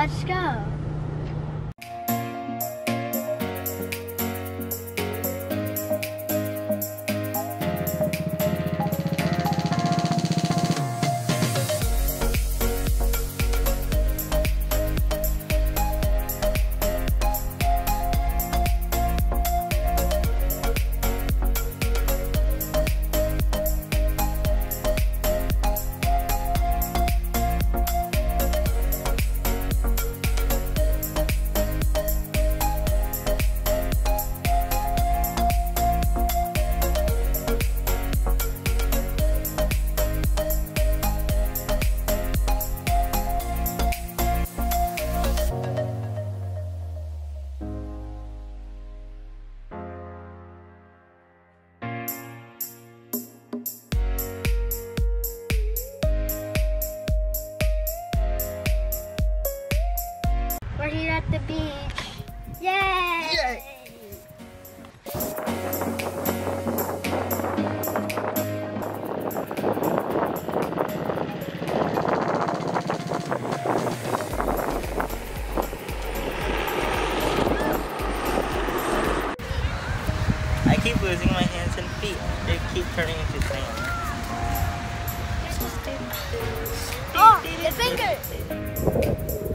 Let's go. We're here at the beach. Yay! Yay! I keep losing my hands and feet. They keep turning into sand. Oh, ah! the finger!